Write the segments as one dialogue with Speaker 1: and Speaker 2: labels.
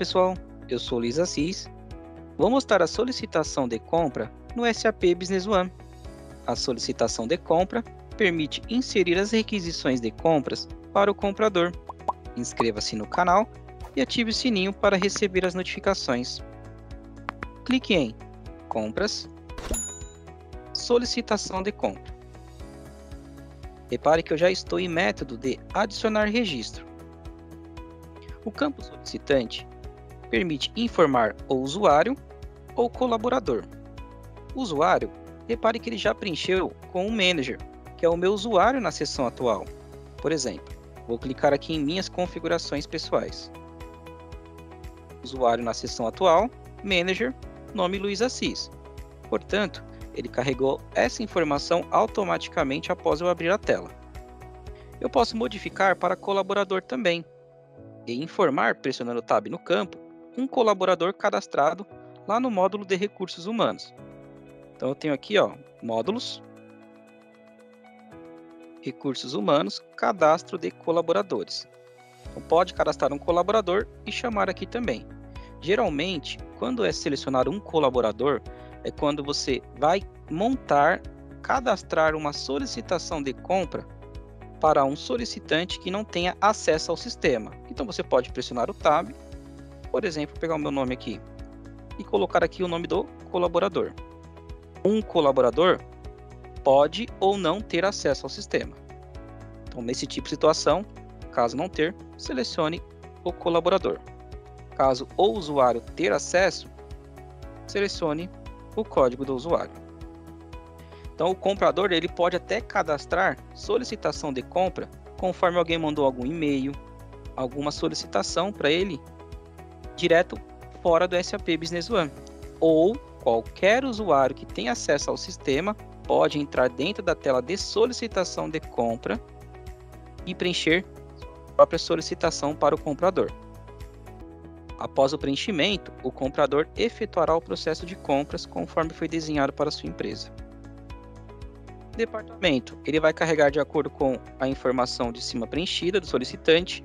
Speaker 1: pessoal, eu sou Luiz Assis. Vou mostrar a solicitação de compra no SAP Business One. A solicitação de compra permite inserir as requisições de compras para o comprador. Inscreva-se no canal e ative o sininho para receber as notificações. Clique em Compras, Solicitação de compra. Repare que eu já estou em método de adicionar registro. O campo solicitante permite informar o usuário ou colaborador. Usuário, repare que ele já preencheu com o manager, que é o meu usuário na seção atual. Por exemplo, vou clicar aqui em minhas configurações pessoais. Usuário na seção atual, manager, nome Luiz Assis. Portanto, ele carregou essa informação automaticamente após eu abrir a tela. Eu posso modificar para colaborador também e informar, pressionando o Tab no campo, um colaborador cadastrado lá no módulo de recursos humanos. Então eu tenho aqui, ó, módulos, recursos humanos, cadastro de colaboradores. Então pode cadastrar um colaborador e chamar aqui também. Geralmente, quando é selecionado um colaborador, é quando você vai montar, cadastrar uma solicitação de compra para um solicitante que não tenha acesso ao sistema. Então você pode pressionar o Tab, por exemplo, pegar o meu nome aqui e colocar aqui o nome do colaborador. Um colaborador pode ou não ter acesso ao sistema. Então, nesse tipo de situação, caso não ter, selecione o colaborador. Caso o usuário ter acesso, selecione o código do usuário. Então o comprador ele pode até cadastrar solicitação de compra conforme alguém mandou algum e-mail, alguma solicitação para ele direto fora do SAP Business One. Ou qualquer usuário que tenha acesso ao sistema pode entrar dentro da tela de solicitação de compra e preencher a própria solicitação para o comprador. Após o preenchimento, o comprador efetuará o processo de compras conforme foi desenhado para sua empresa. Departamento, ele vai carregar de acordo com a informação de cima preenchida do solicitante.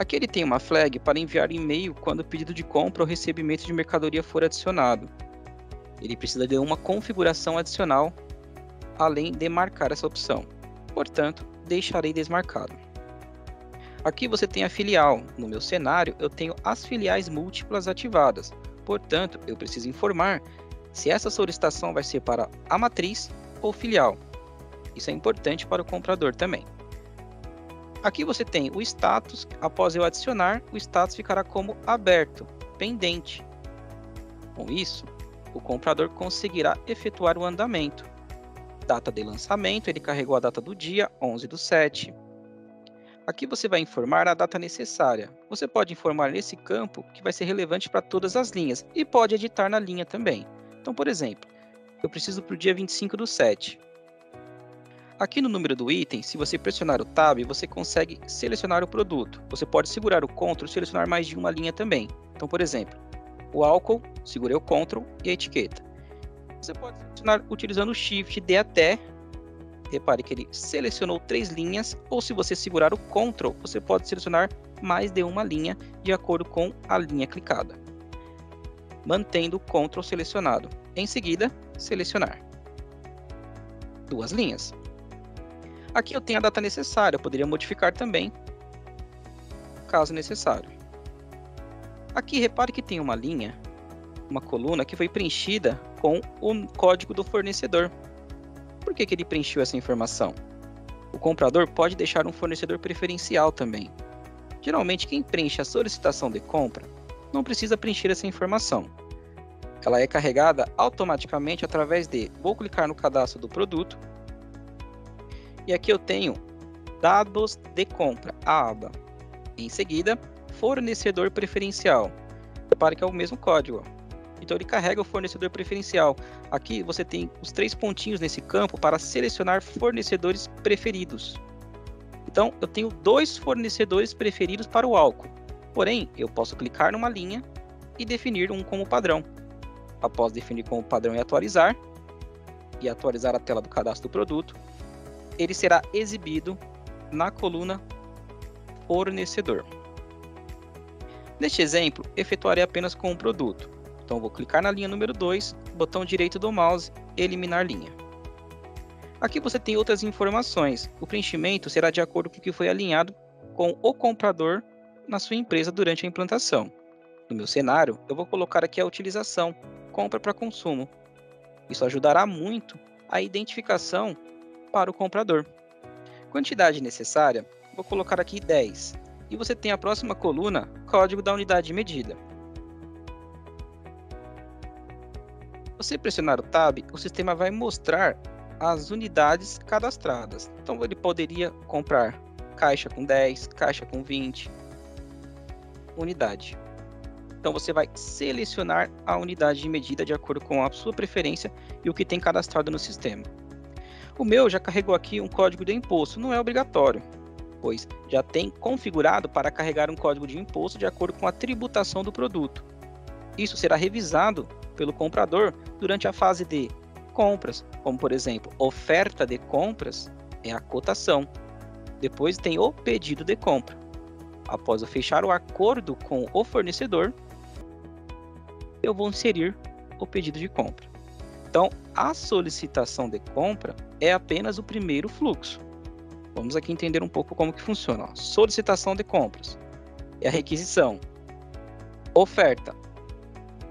Speaker 1: Aqui ele tem uma flag para enviar e-mail quando o pedido de compra ou recebimento de mercadoria for adicionado. Ele precisa de uma configuração adicional, além de marcar essa opção. Portanto, deixarei desmarcado. Aqui você tem a filial. No meu cenário, eu tenho as filiais múltiplas ativadas. Portanto, eu preciso informar se essa solicitação vai ser para a matriz ou filial. Isso é importante para o comprador também. Aqui você tem o status. Após eu adicionar, o status ficará como aberto, pendente. Com isso, o comprador conseguirá efetuar o andamento. Data de lançamento, ele carregou a data do dia, 11 do 7. Aqui você vai informar a data necessária. Você pode informar nesse campo que vai ser relevante para todas as linhas e pode editar na linha também. Então, por exemplo, eu preciso para o dia 25 do 7. Aqui no número do item, se você pressionar o Tab, você consegue selecionar o produto. Você pode segurar o Ctrl e selecionar mais de uma linha também. Então, por exemplo, o álcool, segurei o Ctrl e a etiqueta. Você pode selecionar utilizando o Shift D até repare que ele selecionou três linhas, ou se você segurar o Ctrl, você pode selecionar mais de uma linha de acordo com a linha clicada. Mantendo o Ctrl selecionado. Em seguida, selecionar. Duas linhas. Aqui eu tenho a data necessária, eu poderia modificar também, caso necessário. Aqui repare que tem uma linha, uma coluna que foi preenchida com o código do fornecedor. Por que, que ele preencheu essa informação? O comprador pode deixar um fornecedor preferencial também. Geralmente, quem preenche a solicitação de compra não precisa preencher essa informação. Ela é carregada automaticamente através de vou clicar no cadastro do produto e aqui eu tenho dados de compra, a aba. Em seguida, fornecedor preferencial. Repare que é o mesmo código. Então ele carrega o fornecedor preferencial. Aqui você tem os três pontinhos nesse campo para selecionar fornecedores preferidos. Então eu tenho dois fornecedores preferidos para o álcool. Porém, eu posso clicar numa linha e definir um como padrão. Após definir como padrão e atualizar, e atualizar a tela do cadastro do produto, ele será exibido na coluna fornecedor. Neste exemplo, efetuarei apenas com um produto. Então vou clicar na linha número 2, botão direito do mouse, eliminar linha. Aqui você tem outras informações. O preenchimento será de acordo com o que foi alinhado com o comprador na sua empresa durante a implantação. No meu cenário, eu vou colocar aqui a utilização, compra para consumo. Isso ajudará muito a identificação para o comprador. Quantidade necessária, vou colocar aqui 10. E você tem a próxima coluna, código da unidade de medida. Você pressionar o Tab, o sistema vai mostrar as unidades cadastradas. Então ele poderia comprar caixa com 10, caixa com 20, unidade. Então você vai selecionar a unidade de medida de acordo com a sua preferência e o que tem cadastrado no sistema. O meu já carregou aqui um código de imposto, não é obrigatório, pois já tem configurado para carregar um código de imposto de acordo com a tributação do produto. Isso será revisado pelo comprador durante a fase de compras, como por exemplo, oferta de compras é a cotação. Depois tem o pedido de compra. Após eu fechar o acordo com o fornecedor, eu vou inserir o pedido de compra. Então, a solicitação de compra é apenas o primeiro fluxo. Vamos aqui entender um pouco como que funciona. Ó. Solicitação de compras é a requisição. Oferta.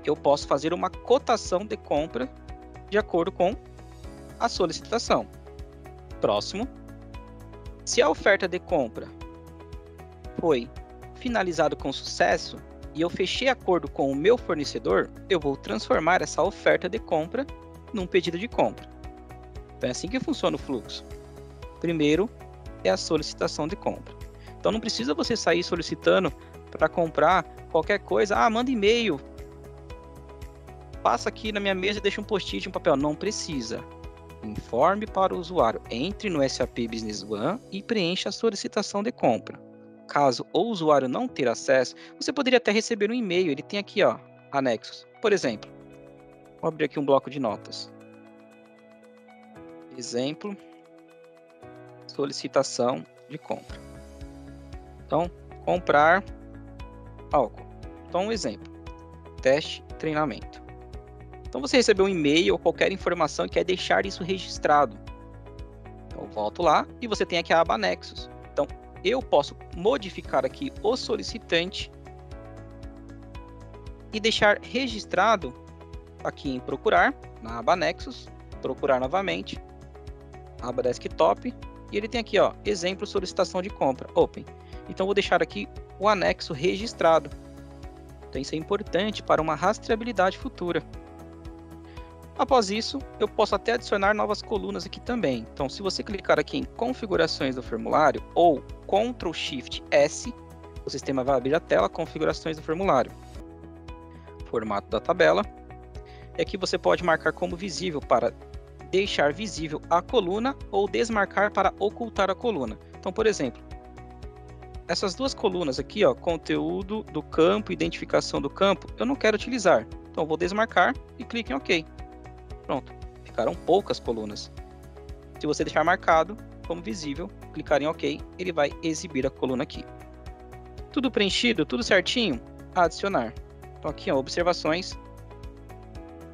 Speaker 1: Eu posso fazer uma cotação de compra de acordo com a solicitação. Próximo. Se a oferta de compra foi finalizado com sucesso e eu fechei acordo com o meu fornecedor, eu vou transformar essa oferta de compra num pedido de compra. Então é assim que funciona o fluxo. Primeiro é a solicitação de compra. Então não precisa você sair solicitando para comprar qualquer coisa. Ah, manda e-mail. Passa aqui na minha mesa e deixa um post-it, um papel. Não precisa. Informe para o usuário. Entre no SAP Business One e preencha a solicitação de compra. Caso o usuário não ter acesso, você poderia até receber um e-mail. Ele tem aqui, ó, anexos. Por exemplo, vou abrir aqui um bloco de notas. Exemplo, solicitação de compra. Então, comprar álcool. Então, um exemplo, teste, treinamento. Então você recebeu um e-mail ou qualquer informação e quer deixar isso registrado. Então volto lá e você tem aqui a aba anexos. Então eu posso modificar aqui o solicitante e deixar registrado aqui em procurar, na aba anexos, procurar novamente, aba desktop, e ele tem aqui, ó, exemplo solicitação de compra, open. Então vou deixar aqui o anexo registrado. Então isso é importante para uma rastreabilidade futura. Após isso, eu posso até adicionar novas colunas aqui também. Então, se você clicar aqui em configurações do formulário ou Ctrl Shift S, o sistema vai abrir a tela configurações do formulário. Formato da tabela. E aqui você pode marcar como visível para deixar visível a coluna ou desmarcar para ocultar a coluna. Então, por exemplo, essas duas colunas aqui, ó, conteúdo do campo, identificação do campo, eu não quero utilizar. Então, vou desmarcar e clique em OK. Pronto, ficaram poucas colunas. Se você deixar marcado como visível, clicar em OK, ele vai exibir a coluna aqui. Tudo preenchido, tudo certinho? Adicionar. Então aqui, ó, observações.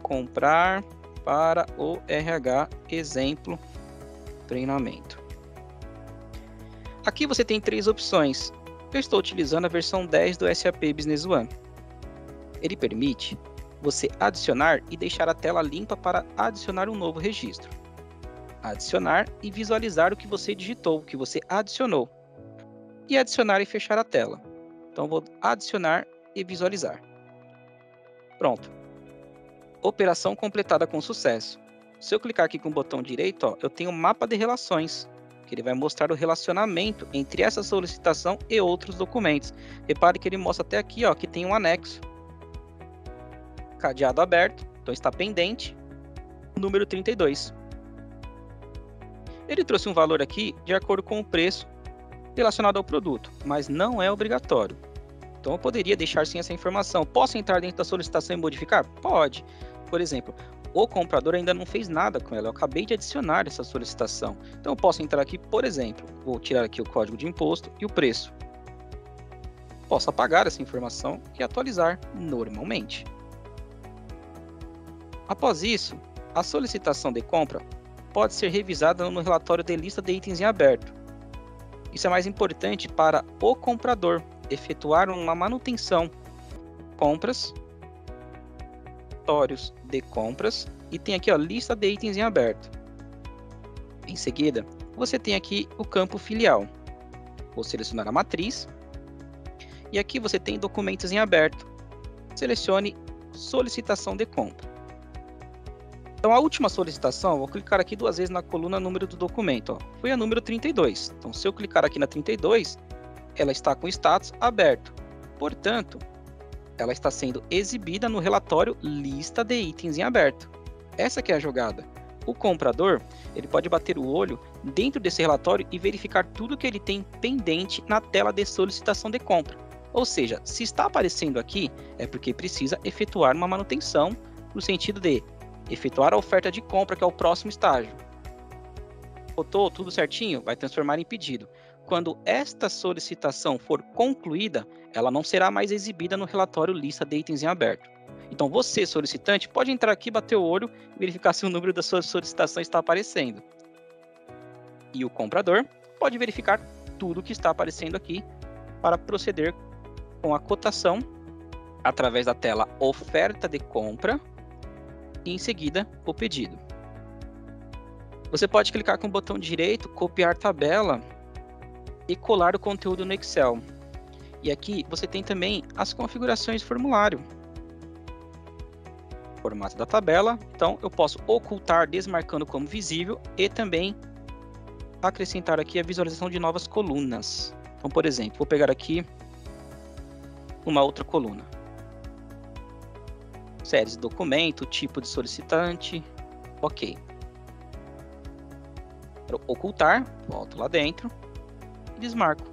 Speaker 1: Comprar para o RH, exemplo, treinamento. Aqui você tem três opções. Eu estou utilizando a versão 10 do SAP Business One. Ele permite você adicionar e deixar a tela limpa para adicionar um novo registro. Adicionar e visualizar o que você digitou, o que você adicionou. E adicionar e fechar a tela. Então vou adicionar e visualizar. Pronto. Operação completada com sucesso. Se eu clicar aqui com o botão direito, ó, eu tenho um mapa de relações, que ele vai mostrar o relacionamento entre essa solicitação e outros documentos. Repare que ele mostra até aqui ó, que tem um anexo cadeado aberto, então está pendente, número 32. Ele trouxe um valor aqui de acordo com o preço relacionado ao produto, mas não é obrigatório. Então eu poderia deixar sem essa informação. Posso entrar dentro da solicitação e modificar? Pode. Por exemplo, o comprador ainda não fez nada com ela. Eu acabei de adicionar essa solicitação. Então eu posso entrar aqui, por exemplo, vou tirar aqui o código de imposto e o preço. posso apagar essa informação e atualizar normalmente. Após isso, a solicitação de compra pode ser revisada no relatório de lista de itens em aberto. Isso é mais importante para o comprador efetuar uma manutenção, compras, relatórios de compras e tem aqui a lista de itens em aberto. Em seguida, você tem aqui o campo filial. Vou selecionar a matriz e aqui você tem documentos em aberto. Selecione solicitação de compra. Então, a última solicitação, vou clicar aqui duas vezes na coluna número do documento. Ó, foi a número 32. Então, se eu clicar aqui na 32, ela está com status aberto. Portanto, ela está sendo exibida no relatório lista de itens em aberto. Essa que é a jogada. O comprador, ele pode bater o olho dentro desse relatório e verificar tudo que ele tem pendente na tela de solicitação de compra. Ou seja, se está aparecendo aqui, é porque precisa efetuar uma manutenção no sentido de efetuar a oferta de compra, que é o próximo estágio. Botou tudo certinho? Vai transformar em pedido. Quando esta solicitação for concluída, ela não será mais exibida no relatório lista de itens em aberto. Então você, solicitante, pode entrar aqui, bater o olho e verificar se o número da sua solicitação está aparecendo. E o comprador pode verificar tudo que está aparecendo aqui para proceder com a cotação através da tela oferta de compra e em seguida o pedido. Você pode clicar com o botão direito, copiar tabela e colar o conteúdo no Excel. E aqui você tem também as configurações do formulário. Formato da tabela, então eu posso ocultar desmarcando como visível e também acrescentar aqui a visualização de novas colunas. Então, por exemplo, vou pegar aqui uma outra coluna. Séries de documento, tipo de solicitante, ok. Para ocultar, volto lá dentro desmarco.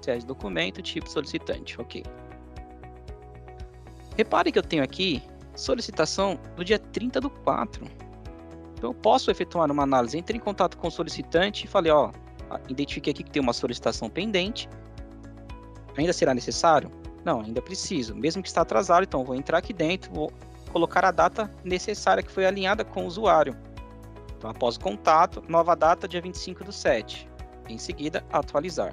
Speaker 1: Série de documento, tipo solicitante, ok. Repare que eu tenho aqui solicitação do dia 30 do 4. Então eu posso efetuar uma análise, entre em contato com o solicitante e falei, ó, identifiquei aqui que tem uma solicitação pendente. Ainda será necessário? Não, ainda preciso. Mesmo que está atrasado, então vou entrar aqui dentro, vou colocar a data necessária que foi alinhada com o usuário. Então, após contato, nova data, dia 25 do 7. Em seguida, atualizar.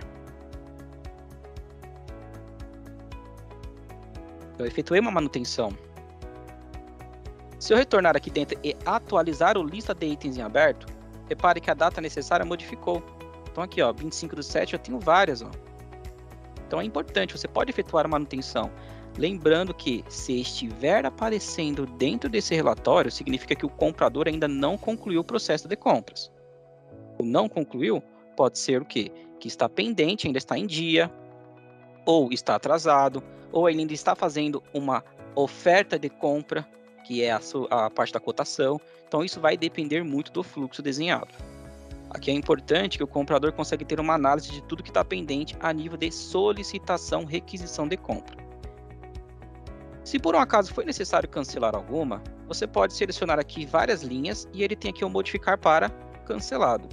Speaker 1: Eu efetuei uma manutenção. Se eu retornar aqui dentro e atualizar o lista de itens em aberto, repare que a data necessária modificou. Então aqui, ó, 25 do 7, eu tenho várias, ó. Então é importante, você pode efetuar a manutenção. Lembrando que se estiver aparecendo dentro desse relatório, significa que o comprador ainda não concluiu o processo de compras. O não concluiu pode ser o quê? Que está pendente, ainda está em dia, ou está atrasado, ou ainda está fazendo uma oferta de compra, que é a, a parte da cotação. Então, isso vai depender muito do fluxo desenhado. Aqui é importante que o comprador consiga ter uma análise de tudo que está pendente a nível de solicitação, requisição de compra. Se por um acaso foi necessário cancelar alguma, você pode selecionar aqui várias linhas e ele tem aqui o modificar para cancelado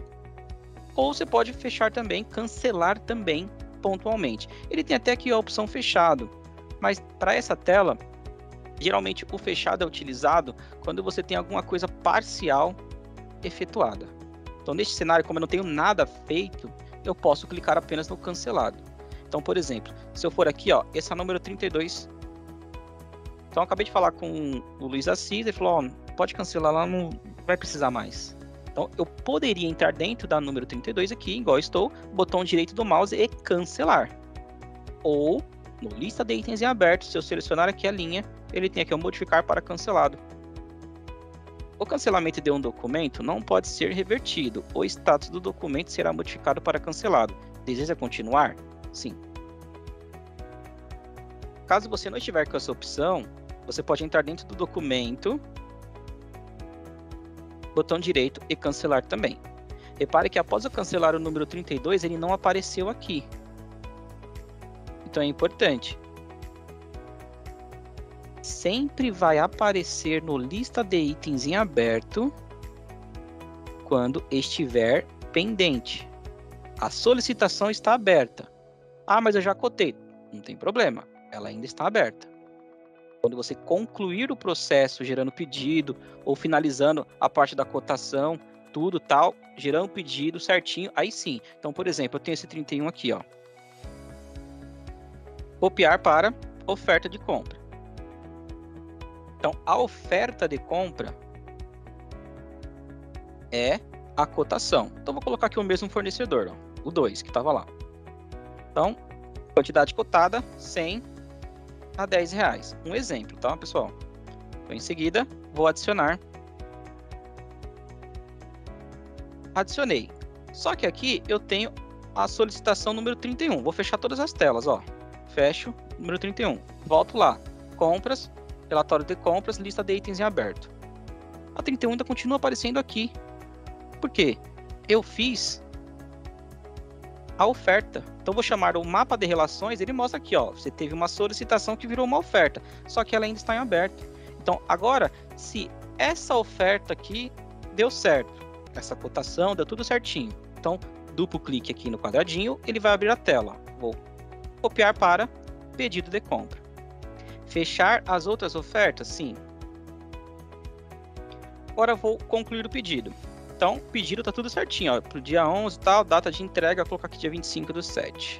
Speaker 1: ou você pode fechar também, cancelar também pontualmente. Ele tem até aqui a opção fechado, mas para essa tela, geralmente o fechado é utilizado quando você tem alguma coisa parcial efetuada. Então, neste cenário, como eu não tenho nada feito, eu posso clicar apenas no cancelado. Então, por exemplo, se eu for aqui, ó, esse é o número 32. Então, acabei de falar com o Luiz Assis, ele falou, ó, pode cancelar lá, não vai precisar mais. Então, eu poderia entrar dentro da número 32 aqui, igual estou, botão direito do mouse e cancelar. Ou, no lista de itens em aberto, se eu selecionar aqui a linha, ele tem aqui o modificar para cancelado. O cancelamento de um documento não pode ser revertido. O status do documento será modificado para cancelado. Deseja continuar? Sim. Caso você não estiver com essa opção, você pode entrar dentro do documento botão direito e cancelar também. Repare que após eu cancelar o número 32, ele não apareceu aqui. Então é importante. Sempre vai aparecer no lista de itens em aberto quando estiver pendente. A solicitação está aberta. Ah, mas eu já cotei. Não tem problema, ela ainda está aberta. Quando você concluir o processo gerando pedido ou finalizando a parte da cotação, tudo tal, gerando pedido certinho, aí sim. Então, por exemplo, eu tenho esse 31 aqui, ó. Copiar para oferta de compra. Então, a oferta de compra é a cotação. Então, vou colocar aqui o mesmo fornecedor, ó, o 2, que estava lá. Então, quantidade cotada, 100 a 10 reais. Um exemplo, tá, pessoal? Então, em seguida, vou adicionar. Adicionei. Só que aqui eu tenho a solicitação número 31. Vou fechar todas as telas, ó. Fecho, número 31. Volto lá. Compras, relatório de compras, lista de itens em aberto. A 31 ainda continua aparecendo aqui. Por quê? Eu fiz a oferta. Então vou chamar o mapa de relações, ele mostra aqui, ó, você teve uma solicitação que virou uma oferta, só que ela ainda está em aberto. Então agora, se essa oferta aqui deu certo, essa cotação deu tudo certinho. Então duplo clique aqui no quadradinho, ele vai abrir a tela. Vou copiar para pedido de compra. Fechar as outras ofertas? Sim. Agora vou concluir o pedido. Então, pedido tá tudo certinho, ó. Pro dia 11 e tal, data de entrega, vou colocar aqui dia 25 do 7.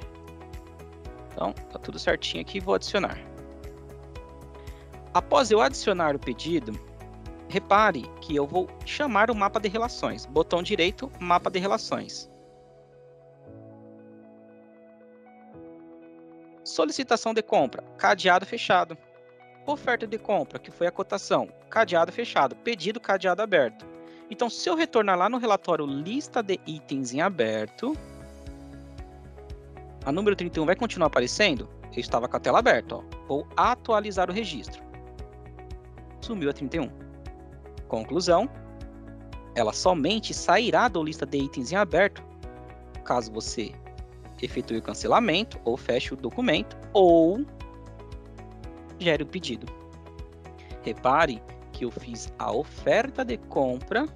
Speaker 1: Então, tá tudo certinho aqui, vou adicionar. Após eu adicionar o pedido, repare que eu vou chamar o mapa de relações. Botão direito, mapa de relações. Solicitação de compra, cadeado fechado. Oferta de compra, que foi a cotação, cadeado fechado. Pedido, cadeado aberto. Então, se eu retornar lá no relatório lista de itens em aberto, a número 31 vai continuar aparecendo? Eu estava com a tela aberta. Ó. Vou atualizar o registro. Sumiu a 31. Conclusão, ela somente sairá da lista de itens em aberto caso você efetue o cancelamento ou feche o documento ou gere o pedido. Repare que eu fiz a oferta de compra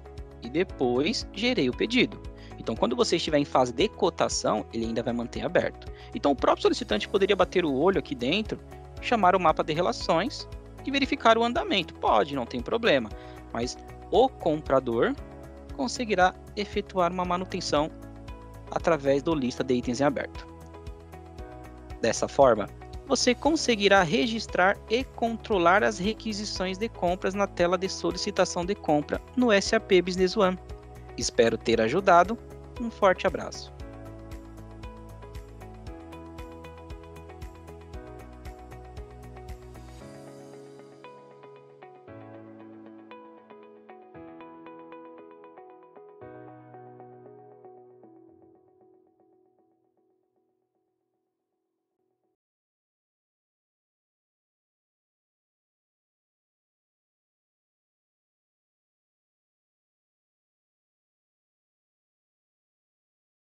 Speaker 1: e depois gerei o pedido. Então, quando você estiver em fase de cotação, ele ainda vai manter aberto. Então, o próprio solicitante poderia bater o olho aqui dentro, chamar o mapa de relações e verificar o andamento. Pode, não tem problema, mas o comprador conseguirá efetuar uma manutenção através do lista de itens em aberto. Dessa forma, você conseguirá registrar e controlar as requisições de compras na tela de solicitação de compra no SAP Business One. Espero ter ajudado. Um forte abraço.